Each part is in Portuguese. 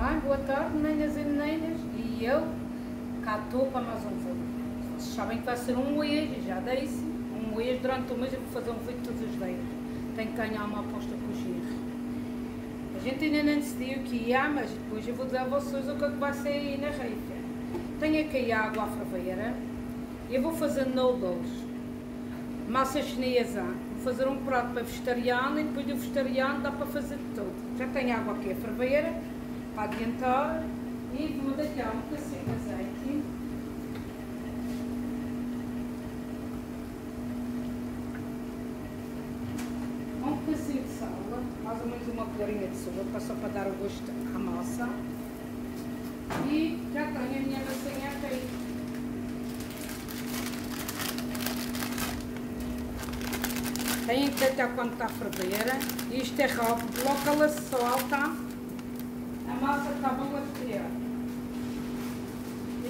Boa tarde, meninas e meninas. E eu cá estou para mais um vídeo. Vocês sabem que vai ser um mês, já disse. Um mês durante o mês eu vou fazer um vídeo todos os dias. Tenho que ganhar uma aposta com o Giro. A gente ainda não decidiu o que ia, mas depois eu vou dizer a vocês o que, é que vai na rifa. Tenho aqui a água à ferveira. Eu vou fazer noodles, massa chinesa. Vou fazer um prato para vegetariano e depois do vegetariano dá para fazer tudo. Já tenho água aqui a ferveira adiantar e vou deixar um bocadinho de azeite. Um bocadinho de sal, mais ou menos uma colherinha de sopa, só para dar o gosto à massa. E já tenho a minha massinha aqui. Tem que deixar quando está a ferver. Isto é rápido, logo ela solta, está boa a friar.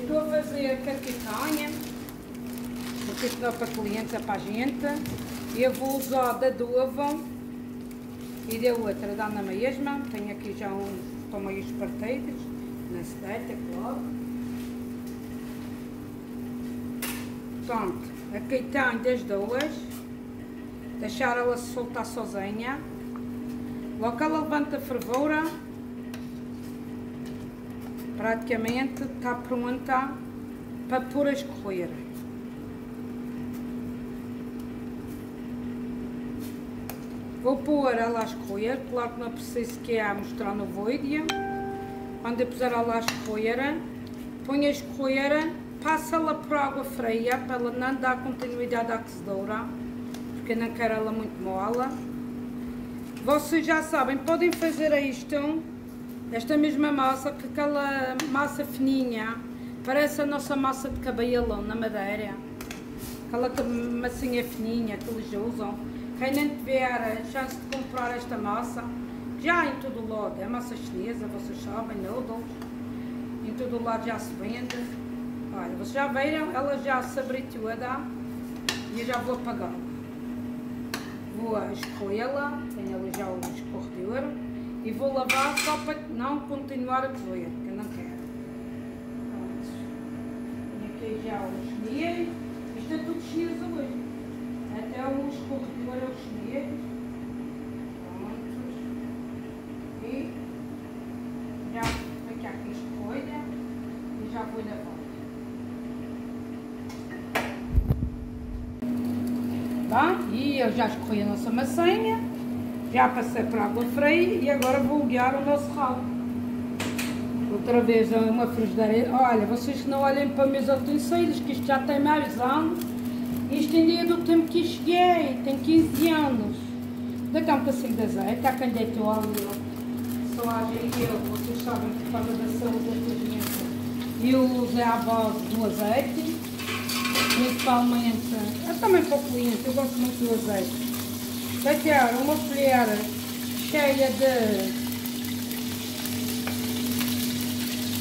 Estou a fazer caquitanha, porque não é para clientes, é para a gente. Eu vou usar da Dovo e da outra, dá na mesma. Tenho aqui já uns tamanhos partidos, na é claro. Pronto, aqui tem das duas. Deixar ela soltar sozinha. Logo ela levanta a fervura, praticamente está pronta para pôr a escorrer. Vou pôr ela a escorrer, claro que não preciso que a mostrar no vídeo. Quando eu puser ela a escorrer, põe a escorrer, passa-la por água fria para ela não dar continuidade à cozedura, porque não quero ela muito mola. Vocês já sabem, podem fazer isto, esta mesma massa, que aquela massa fininha, parece a nossa massa de cabelo na madeira. Aquela massinha fininha que eles usam. Quem não tiver a chance de comprar esta massa, já em todo lado, é massa chinesa, vocês sabem, noodles, em todo lado já se vende. Olha, vocês já viram, ela já se abriu toda e eu já vou apagar. Vou escolhê-la, tenho ali já o escorredor e vou lavar só para não continuar a cozer, que eu não quero. Pronto. Tenho aqui já o chinês, isto é tudo chinês hoje. Até o escorredor é o chinês. Prontos. E já aqui escolha e já vou lavar. Tá? E eu já escolhi a nossa massinha, já passei para água fria e agora vou guiar o nosso ralo. Outra vez uma frigideira. Olha, vocês não olhem para meus utensílios, que isto já tem mais anos. Isto ainda é do tempo que cheguei, tem 15 anos. Daqui a um bocadinho de azeite, há quem deite óleo, só haja eu, vocês sabem que por causa da saúde desta gente, eu usei a base do azeite, principalmente, eu também para o cliente, eu gosto muito do azeite. Deitar uma colher cheia de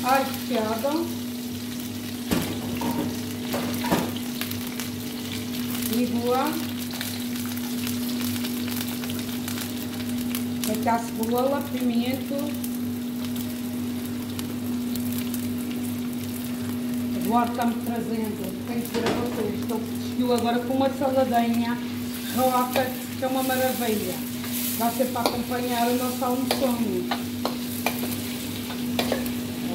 alho picado, lígua, deitar cebola, pimento, agora está-me trazendo, tenho que dizer a vocês, estou estou agora com uma saladinha roca, que é uma maravilha, vai ser para acompanhar o nosso almoço.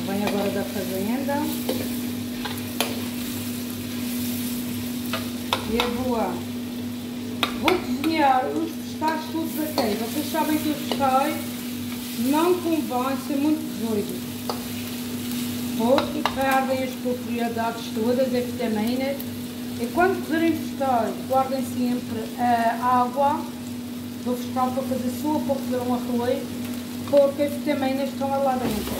Venho agora da fazenda. eu vou, vou cozinhar os vegetais todos aqui. Vocês sabem que os vegetais não convém ser muito cozidos. Porque perdem as propriedades todas, as vitaminas. E quando cozerem vegetais, guardem sempre a água do vegetal para fazer sopa ou fazer um arroz, porque as vitaminas estão lá dentro.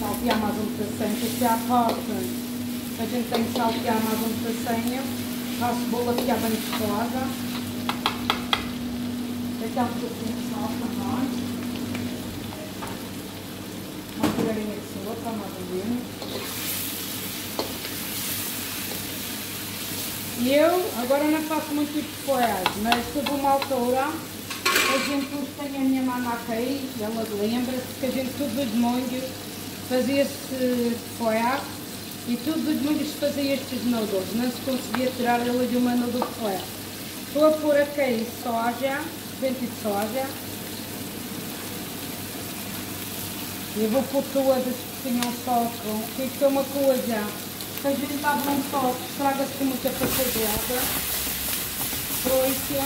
Saltear mais um pedacinho, que se parte a gente tem que saltear mais um pedacinho para a cebola ficar bem descolada. Deitar um pouquinho de sal também. Uma colherinha de sopa, mais ou menos. E eu agora não faço muito tipo de folhagem, mas se uma altura a gente tem a minha mãe a aí, ela lembra-se que a gente tudo de molho fazia-se foiar e tudo de molho se fazia estes noodles, não se conseguia tirar ela de uma noodle foiar. Estou a pôr aqui soja, dentro de soja. E vou pôr todas que tinham sócio, que isto é uma coisa, se a gente dá um sócio, estraga-se com muita facilidade. Croácia.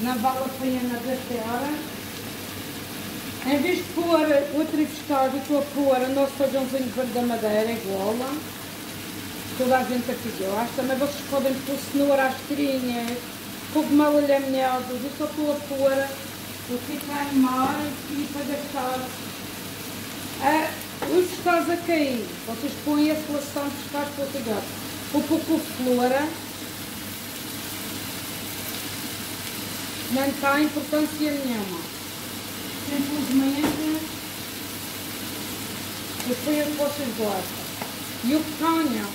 Não vale a pena gastar. Em vez de pôr o trifestado, estou a pôr o nosso feijãozinho verde da madeira, igual. Toda a gente aqui gosta, mas vocês podem pôr cenoura às tirinhas, cogumelo laminhados, eu só estou a pôr o que está em mar e para gastar. Os vegetais a cair, vocês põem a seleção de vegetais para o cigarro. Um pouco de flora, não tem importância nenhuma. Simplesmente, eu fui a que vocês gostam. E o que tenham,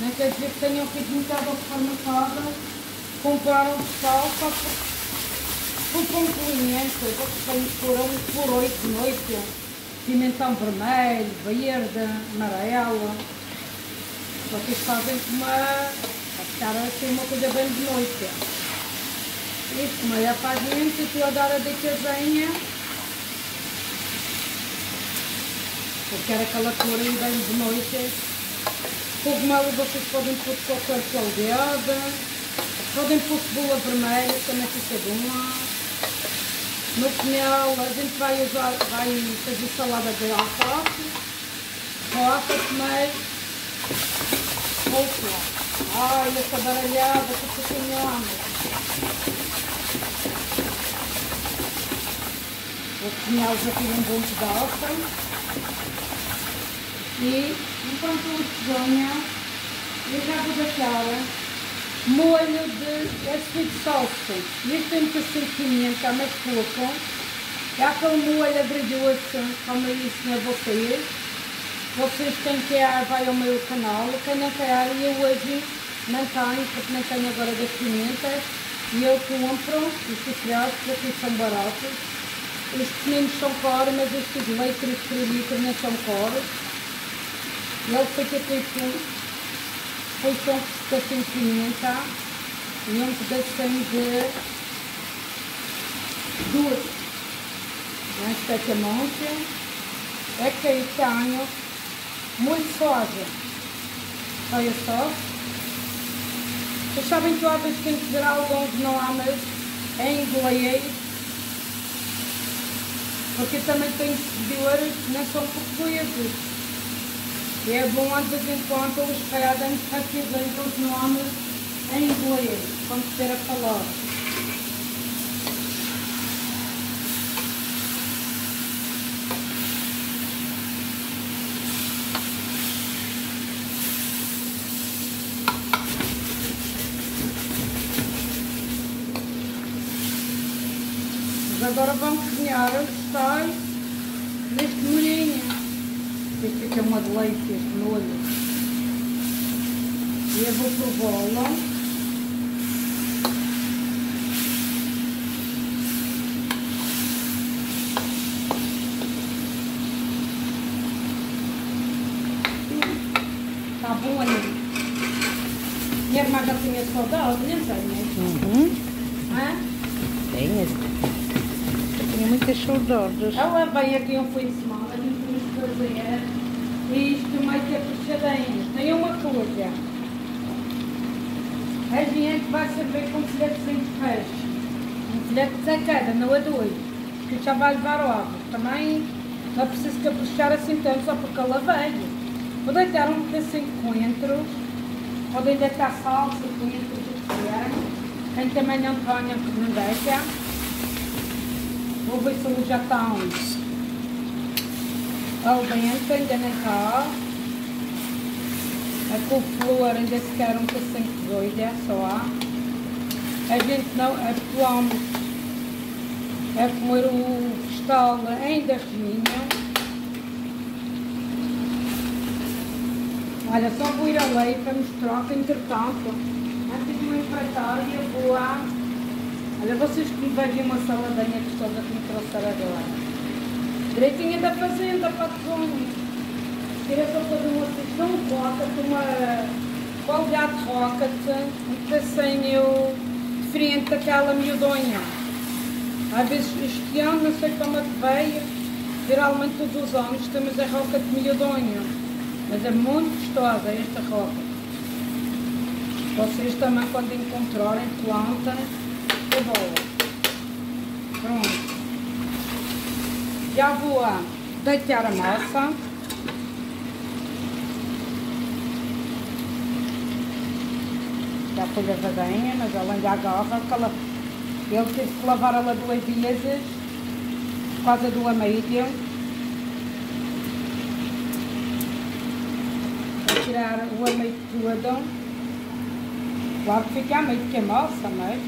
não quer dizer que tenham feito muito ao supermercado, compraram sal só por, por concluimento, vocês foram por oito noite, pimentão vermelho, verde, amarelo. Vocês fazem como a, a ficar assim uma coisa bem de noite. Isto, mas é para a gente, estou a dar a dicasinha. Eu quero aquela cor aí bem de noite. Cogumelo vocês podem pôr qualquer salgada. Podem pôr cebola vermelha, também fica boa. No pinhal a gente vai usar, vai fazer salada de alface. Roça, tomate. Rúcula. Ai, essa baralhada que pequenhona. Vou cozinhá-los aqui num bom pedaço. E enquanto eles cozinham, eu já vou deixar molho de é sweet sauce. Este tem muita pimenta, mas pouco. É aquele molho agridoce, como eu disse a vocês. Vocês quem quer vai ao meu canal. Quem não quer, eu hoje não tenho, porque não tenho agora das pimentas. E eu compro os cifrados, porque são baratos. Os pequeninos são caros, mas estes de 3 por litro não são caros. E ele foi que feito feito com pimenta e um pedacinho de doce. Esta é a monte. É que aí tenho muito soja. Olha só. Vocês sabem que eu às vezes tenho que ver alguns nomes em inglês porque também tem seguidores que não são portugueses. E é bom de vez em quando para que vejam os nomes em inglês, quando estiver a falar. agora vamos cozinhar os vegetais neste molhinho. Este aqui é uma delícia, este molho. E eu vou prová-lo. Está bom ali. Minha irmã já tinha saudade, não sei, né? Uhum. Hã? Tem, tinha muitas saudades. Ela vem aqui um fim de semana, a nos fazer isto mais que puxadinhas. Tem uma coisa. A gente vai saber com filhete sem peixe. Um filhete de cada, não a dois. Que já vai levar ovos. Também não é preciso caprichar assim tanto só porque ela veio. Vou deitar um pedacinho de coentros. Podem deitar salsa, coentros, o que quiserem. Quem também não ponha, que não deixa. Vou ver se eles já estão não está. A quer um bocadinho de doida, só. A gente não atuamos a comer o vegetal ainda reminho. Olha, só vou ir a lei para mostrar que entretanto, antes de me enfrentar, eu vou a Vocês que vejam uma saladinha gostosa que me trouxeram agora. Direitinha da fazenda, patrão. Queria só fazer uma sessão rocket, uma qualidade rocket, um pedacinho diferente daquela miudonha. Às vezes este ano, não sei como é que veio, geralmente todos os anos temos a roca de miudonha. Mas é muito gostosa esta roca. Vocês também quando encontrarem planta, é boa. Pronto. Já vou deitar a massa. Já foi lavadinha, mas ela ainda agarra, ela, ele teve que lavar ela duas vezes, por causa do ameio. Vou tirar o ameio todo. Claro que fica meio que massa, mas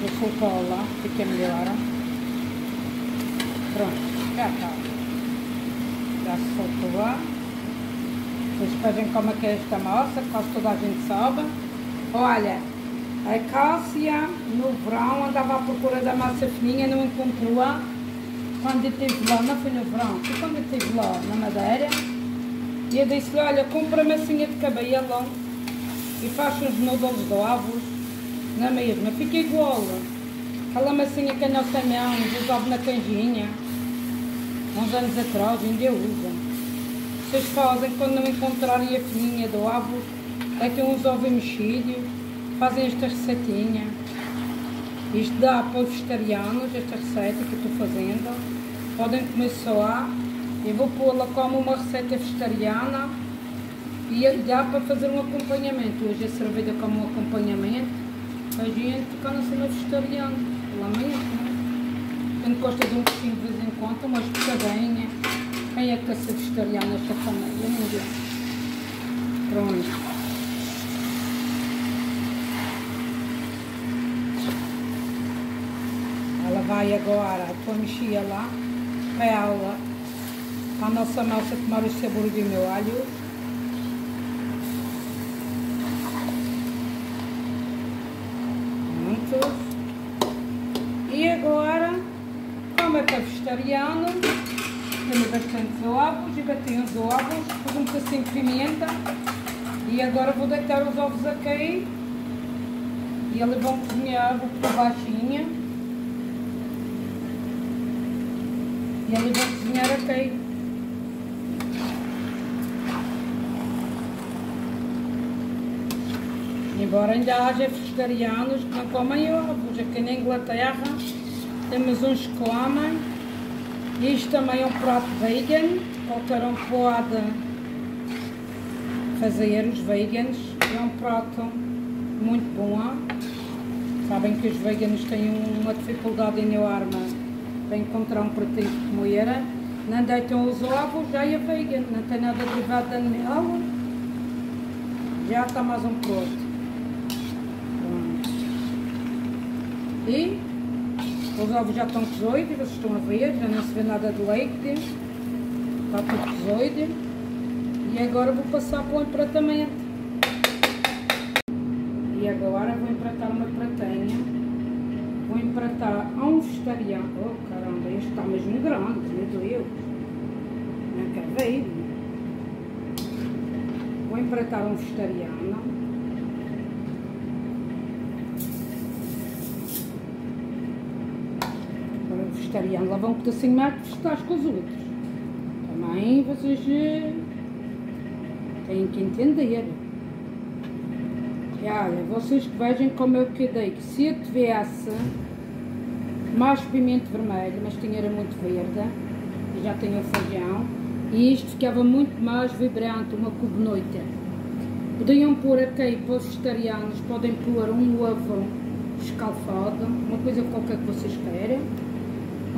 vou soltar lá, fica melhor. Pronto, já está. Já se soltou lá. Vocês vejam como é que é esta massa, quase toda a gente sabe. Olha, a Cássia no verão andava à procura da massa fininha, não encontrou-a. Quando eu estive lá, não foi no verão, foi quando eu estive lá na Madeira. E eu disse-lhe, olha, compra massinha de cabelo e faz uns noodles de ovos na mesma. Fica igual. Aquela massinha que a nossa mãe usava na canjinha. Uns anos atrás ainda usa. Vocês fazem quando não encontrarem a fininha de ovos, deitam uns ovos mexidos, fazem esta receitinha. Isto dá para os vegetarianos, esta receita que estou fazendo. Podem comer só. Eu vou pô-la como uma receita vegetariana e dá para fazer um acompanhamento. Hoje é cerveja como um acompanhamento. A gente fica na cena vegetariana. Né? Quem gosta de um peixinho de vez em quando, umas pescadinhas. Quem é que quer ser vegetariano nesta família? Ninguém. Pronto. Ela vai agora, a mexia lá, para ela, para a nossa massa tomar o sabor do meu alho. E agora, é vegetariano, tenho bastantes ovos e bati os ovos, pus um bocadinho de pimenta e agora vou deitar os ovos aqui e eles vão cozinhar, pôr baixinha e eles vão cozinhar aqui. Embora ainda haja vegetarianos que não comem ovos, aqui na Inglaterra temos uns que. Isto também é um prato vegan, um pode fazer, os vegans. É um prato muito bom. Sabem que os veganos têm uma dificuldade enorme para encontrar um pratinho de comer. Não deitam os ovos, já é vegan, não tem nada derivado de animal. Já está mais um prato. E os ovos já estão cozidos, vocês estão a ver, já não se vê nada de leite. Está tudo cozido. E agora vou passar para o empratamento. E agora vou empratar uma pratinha. Vou empratar a um vegetariano. Oh caramba, este está mesmo grande, meu Deus. Não quero ver. Vou empratar um vegetariano. Vegetariano lá vão um pedacinho mais vegetais com os outros. Também vocês eh, têm que entender. E olha, vocês que vejam como eu quedei, que se eu tivesse mais pimento vermelho, mas tinha era muito verde, e já tenho o feijão, e isto ficava muito mais vibrante, uma noite. Podiam pôr aqui para os vegetarianos, podem pôr um ovo escalfado, uma coisa qualquer que vocês queiram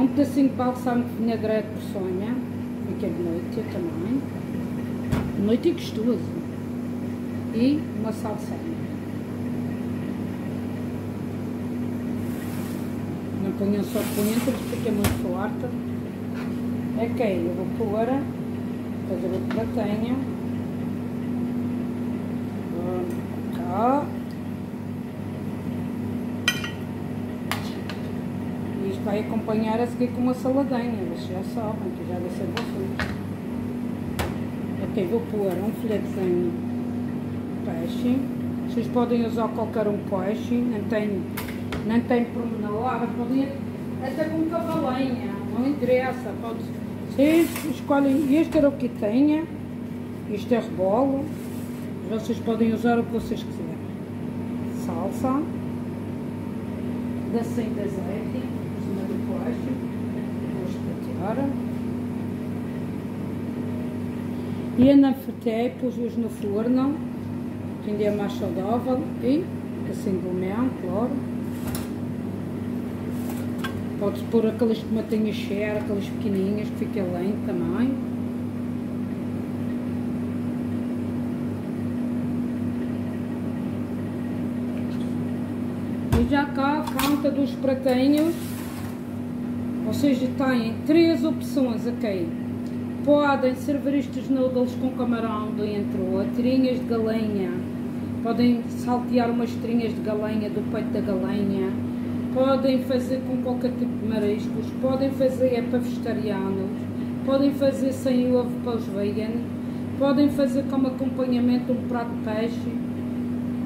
um pedacinho de balsamo de vinagrete por sonha, fica de noite também. Noite e gostoso. E uma salsinha. Não ponham só coentro, fica muito forte. Ok, eu vou pôr, depois eu vou pratinho. Cá. Isto vai acompanhar a seguir com uma saladinha, vocês já sabem, que já vai ser vocês. Ok, vou pôr um filetezinho de peixe. Vocês podem usar qualquer um peixe, não tem, não tem pormenor, podem até com cavalinha, não interessa. Pode, vocês escolhem, este era o que tinha, isto é rebolo, vocês podem usar o que vocês quiserem. Salsa, dacinho de azeite, E ainda fritei, pus-os no forno, que ainda é mais saudável, e assim do mel, claro. Podes pôr aqueles tomatinhos cheiro, aqueles pequenininhos que fica lento também. E já cá, conta dos pratinhos, vocês têm três opções aqui. Podem servir estes noodles com camarão dentro, tirinhas de galinha. Podem saltear umas tirinhas de galinha do peito da galinha. Podem fazer com qualquer tipo de mariscos. Podem fazer é para vegetarianos. Podem fazer sem ovo para os veganos. Podem fazer como acompanhamento um prato de peixe.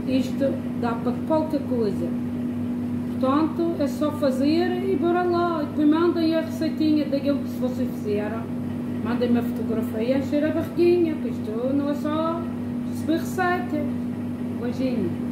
Isto dá para qualquer coisa. Portanto, é só fazer e bora lá. E depois mandem a receitinha daquilo que vocês fizeram. Mandem-me a fotografia, encher a barriguinha, que isto não é só receber receita. Beijinho.